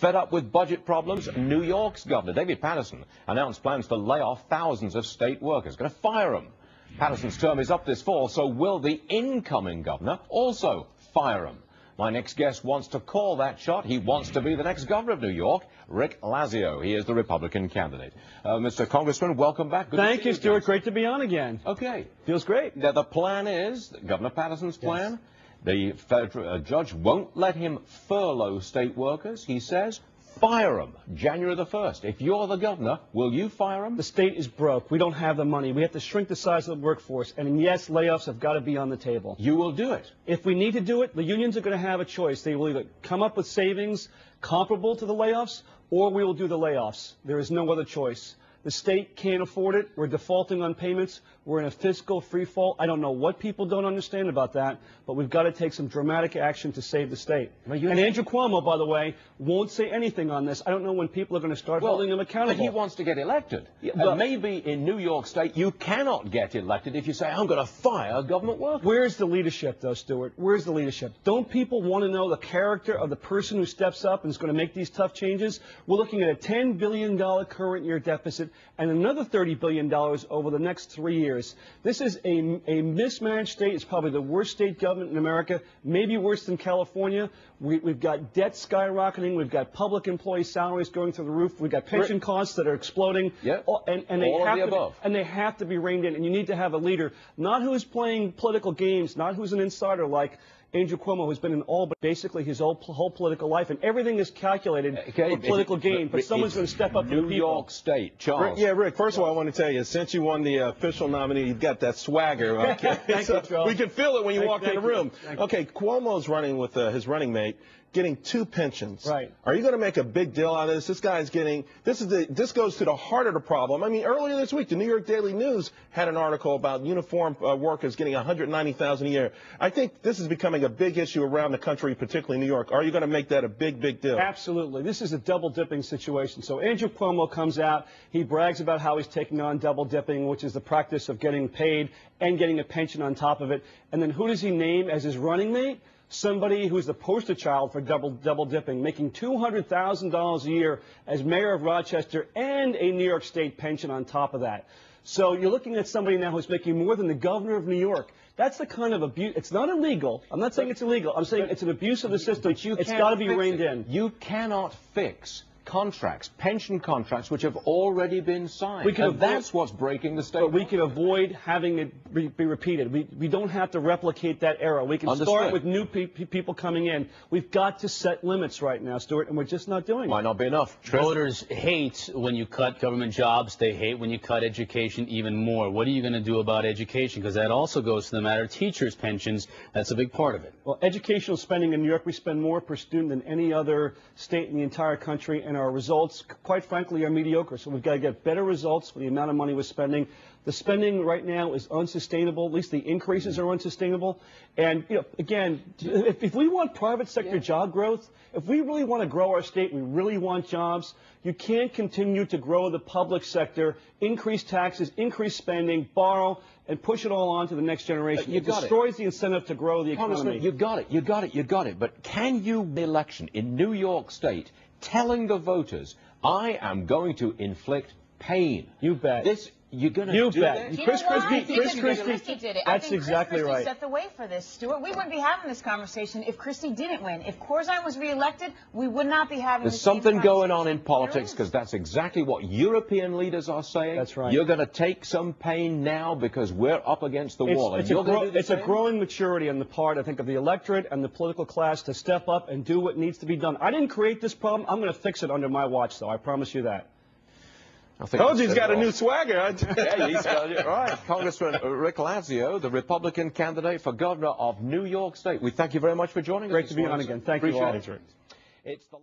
Fed up with budget problems, New York's Governor David Paterson announced plans to lay off thousands of state workers, going to fire them. Paterson's term is up this fall, so will the incoming governor also fire him? My next guest wants to call that shot. He wants to be the next governor of New York, Rick Lazio. He is the Republican candidate. Uh, Mr. Congressman, welcome back. Good Thank you, Stuart. Great to be on again. Okay. Feels great. Now, the plan is, Governor Paterson's plan, yes. The federal uh, judge won't let him furlough state workers. He says fire them January the 1st. If you're the governor, will you fire them? The state is broke. We don't have the money. We have to shrink the size of the workforce. And yes, layoffs have got to be on the table. You will do it. If we need to do it, the unions are going to have a choice. They will either come up with savings comparable to the layoffs, or we will do the layoffs. There is no other choice. The state can't afford it. We're defaulting on payments. We're in a fiscal freefall. I don't know what people don't understand about that, but we've got to take some dramatic action to save the state. and Andrew Cuomo, by the way, won't say anything on this. I don't know when people are going to start well, holding him accountable. But he wants to get elected. Yeah, but maybe in New York State you cannot get elected if you say, I'm going to fire government workers. Where's the leadership, though, Stuart? Where's the leadership? Don't people want to know the character of the person who steps up and is going to make these tough changes? We're looking at a $10 billion current year deficit and another $30 billion over the next three years. This is a, a mismanaged state. It's probably the worst state government in America, maybe worse than California. We, have got debt skyrocketing. We've got public employee salaries going through the roof. We've got pension costs that are exploding. Yep. And, and, they have the to be, and they have to be reined in. And you need to have a leader, not who's playing political games, not who's an insider like Andrew Cuomo has been in all but basically his whole, whole political life, and everything is calculated okay, for political gain. But someone's going to step up New for the people. York State, Charles. Rick, yeah, Rick. First of all, I want to tell you, since you won the official nominee, you've got that swagger. Okay? thank so you, Charles. We can feel it when you thank, walk thank in the room. Okay, Cuomo's running with uh, his running mate getting two pensions. Right. Are you going to make a big deal out of this? This guy's getting this is the this goes to the heart of the problem. I mean, earlier this week, the New York Daily News had an article about uniform uh, workers getting 190,000 a year. I think this is becoming a big issue around the country, particularly New York. Are you going to make that a big, big deal? Absolutely. This is a double dipping situation. So Andrew Cuomo comes out, he brags about how he's taking on double dipping, which is the practice of getting paid and getting a pension on top of it. And then who does he name as his running mate? Somebody who's the poster child for double double dipping, making $200,000 a year as mayor of Rochester and a New York State pension on top of that. So you're looking at somebody now who's making more than the governor of New York. That's the kind of abuse. It's not illegal. I'm not saying it's illegal. I'm saying it's an abuse of the system. You. It's got to be reined it. in. You cannot fix contracts, pension contracts, which have already been signed. We can and avoid, that's what's breaking the state. But we can avoid having it re be repeated. We, we don't have to replicate that era. We can Understood. start with new pe people coming in. We've got to set limits right now, Stuart, and we're just not doing Might it. Might not be enough. Voters hate when you cut government jobs. They hate when you cut education even more. What are you going to do about education? Because that also goes to the matter of teachers' pensions. That's a big part of it. Well, educational spending in New York, we spend more per student than any other state in the entire country, and our results quite frankly, are mediocre. So we've got to get better results for the amount of money we're spending. The spending right now is unsustainable. At least the increases are unsustainable. And, you know, again, if, if we want private sector yeah. job growth, if we really want to grow our state, we really want jobs, you can't continue to grow the public sector, increase taxes, increase spending, borrow, and push it all on to the next generation. Uh, you it destroys it. the incentive to grow the economy. You got it. You got it. You got it. But can you, the election in New York State, telling the voters, I am going to inflict pain. You bet. This you're going to you do bet. This? Chris Christie, Chris Christie, Christie did it. That's I think exactly Chris right. set the way for this, Stuart. We wouldn't be having this conversation if Christie didn't win. If Corzine was reelected, we would not be having. There's something going on in politics because that's exactly what European leaders are saying. That's right. You're going to take some pain now because we're up against the it's, wall. It's, a, gro it's a, growing maturity on the part, I think, of the electorate and the political class to step up and do what needs to be done. I didn't create this problem. I'm going to fix it under my watch, though. I promise you that. I think Told you he's got a new swagger. yeah, he's got it. All right, Congressman Rick Lazio, the Republican candidate for governor of New York State. We thank you very much for joining Great us. Great to be on again. Thank Appreciate you all. It. It's the